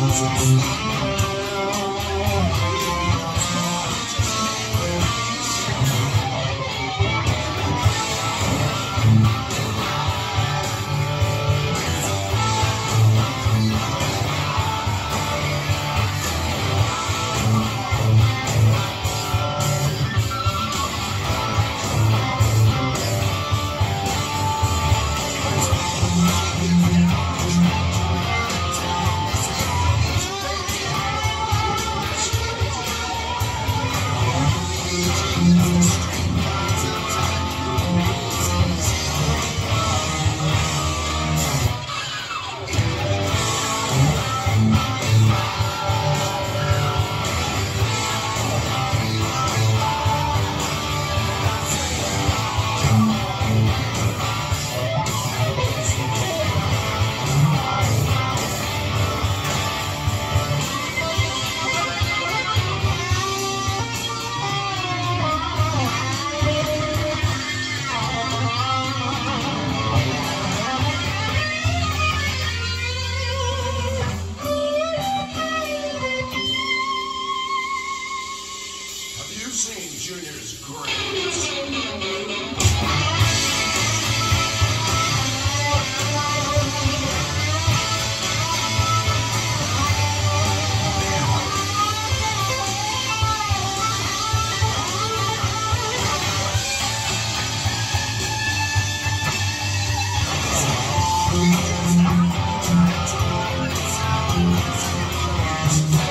Thank Here's Grace. Thank you.